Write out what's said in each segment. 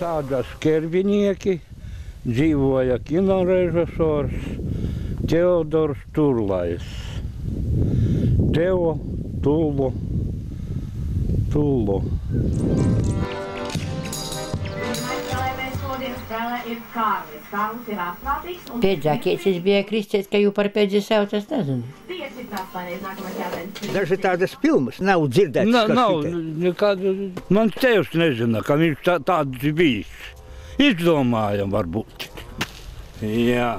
Sāda skerbinieki, dzīvoja kinorežisors Teodors Turlais. Teo Tulu. Tulu. Pēdējais bija Kristīns, ka jau par pēdējo sauc, es nezinu. Daži tādas filmas nav dzirdētas. Na, nav nekāda. Mans tēvs nezina, ka viņš tā, tāds ir bijis. Izdomājam, varbūt. Jā.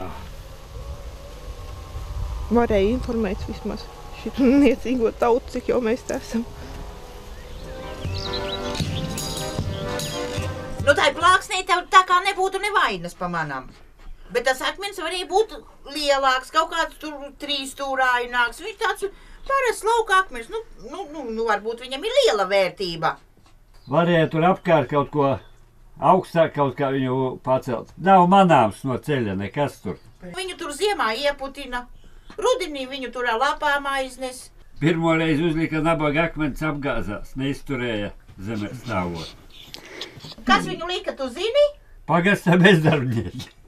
Varēja informēt vismaz šo niecīgo tautu, cik jau mēs te esam. Nu, tā ir plāksnē, tev tā kā nebūtu nevainas pamanām. Bet tas akmens varēja būt lielāks, kaut kāds tur trīs stūrājināks. Viņš tāds parasts lauka akmens. Nu, nu, nu, nu, varbūt viņam ir liela vērtība. Varēja tur apkārt kaut ko augstāk, kaut kā viņu pacelt. Nav manāms no ceļa nekas tur. Viņu tur ziemā ieputina, rudenī viņu tur lapām aiznes. Pirmo reizi uzlika nabaga akmens apgāzās, neizturēja zemē stāvot. Kas viņu lika, tu zini? Pagasta bezdarbnieki.